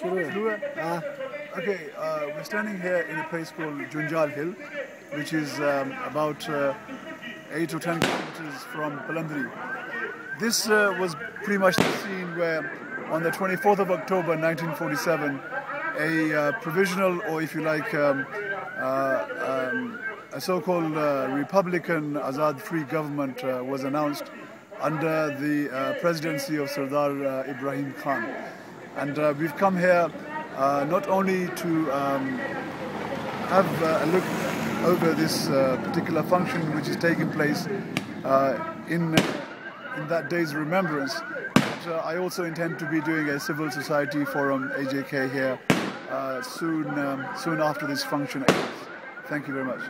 Uh, okay, uh, we're standing here in a place called Junjal Hill, which is um, about uh, 8 or 10 kilometers from Palandri. This uh, was pretty much the scene where, on the 24th of October 1947, a uh, provisional, or if you like, um, uh, um, a so called Republican Azad Free government was announced under the presidency of Sardar Ibrahim Khan. And uh, we've come here uh, not only to um, have uh, a look over this uh, particular function which is taking place uh, in, in that day's remembrance, but I also intend to be doing a civil society forum, AJK, here soon, um, soon after this function ends. Thank you very much.